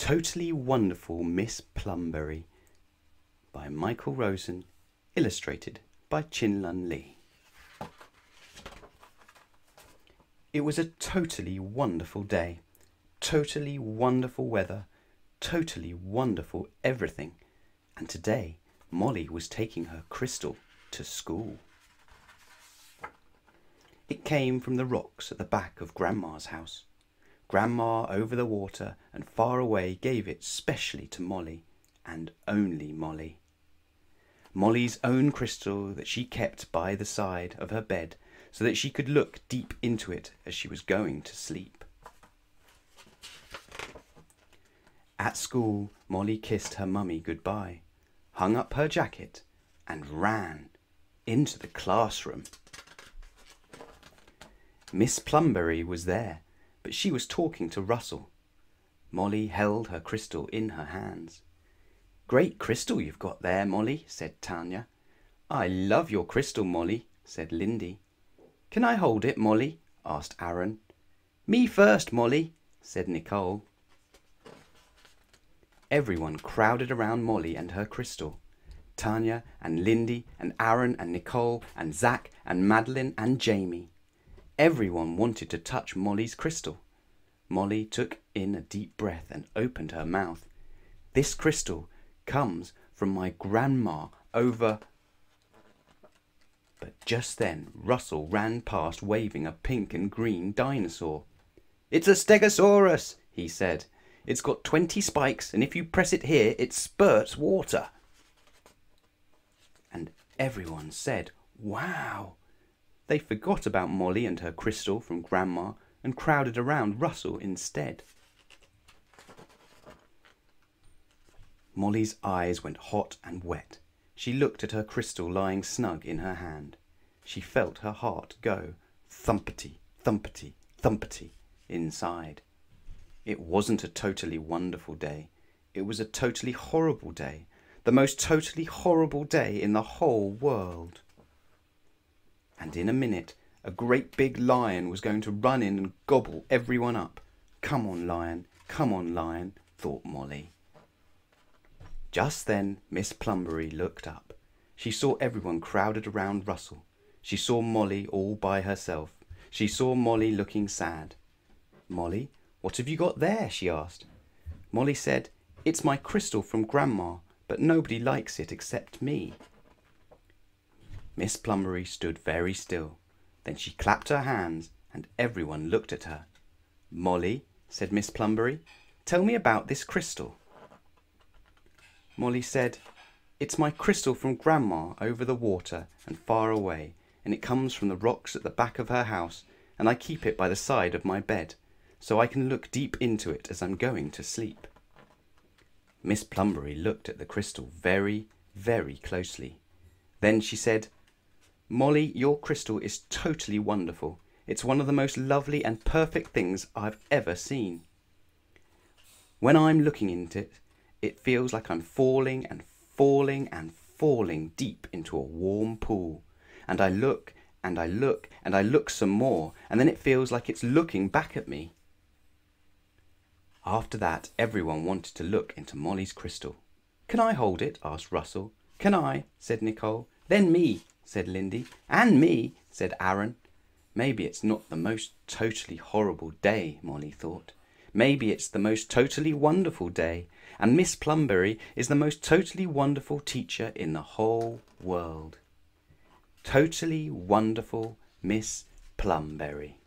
Totally Wonderful Miss Plumberry by Michael Rosen, illustrated by Chinlun Lee. It was a totally wonderful day, totally wonderful weather, totally wonderful everything, and today Molly was taking her crystal to school. It came from the rocks at the back of Grandma's house. Grandma over the water and far away gave it specially to Molly, and only Molly. Molly's own crystal that she kept by the side of her bed so that she could look deep into it as she was going to sleep. At school, Molly kissed her mummy goodbye, hung up her jacket, and ran into the classroom. Miss Plumberry was there but she was talking to Russell. Molly held her crystal in her hands. Great crystal you've got there, Molly, said Tanya. I love your crystal, Molly, said Lindy. Can I hold it, Molly? asked Aaron. Me first, Molly, said Nicole. Everyone crowded around Molly and her crystal. Tanya and Lindy and Aaron and Nicole and Zach and Madeline and Jamie. Everyone wanted to touch Molly's crystal. Molly took in a deep breath and opened her mouth. This crystal comes from my grandma over. But just then Russell ran past waving a pink and green dinosaur. It's a stegosaurus, he said. It's got 20 spikes, and if you press it here, it spurts water. And everyone said, Wow! They forgot about Molly and her crystal from Grandma and crowded around Russell instead. Molly's eyes went hot and wet. She looked at her crystal lying snug in her hand. She felt her heart go thumpety, thumpety, thumpety inside. It wasn't a totally wonderful day. It was a totally horrible day. The most totally horrible day in the whole world and in a minute a great big lion was going to run in and gobble everyone up. Come on, lion, come on, lion, thought Molly. Just then Miss Plumberry looked up. She saw everyone crowded around Russell. She saw Molly all by herself. She saw Molly looking sad. Molly, what have you got there? she asked. Molly said, It's my crystal from Grandma, but nobody likes it except me. Miss Plumberry stood very still. Then she clapped her hands, and everyone looked at her. Molly, said Miss Plumberry, tell me about this crystal. Molly said, It's my crystal from Grandma over the water and far away, and it comes from the rocks at the back of her house, and I keep it by the side of my bed, so I can look deep into it as I'm going to sleep. Miss Plumberry looked at the crystal very, very closely. Then she said, Molly, your crystal is totally wonderful. It's one of the most lovely and perfect things I've ever seen. When I'm looking into it, it feels like I'm falling and falling and falling deep into a warm pool. And I look and I look and I look some more, and then it feels like it's looking back at me. After that, everyone wanted to look into Molly's crystal. Can I hold it? asked Russell. Can I? said Nicole. Then me, said Lindy. And me, said Aaron. Maybe it's not the most totally horrible day, Molly thought. Maybe it's the most totally wonderful day, and Miss Plumberry is the most totally wonderful teacher in the whole world. Totally wonderful Miss Plumberry.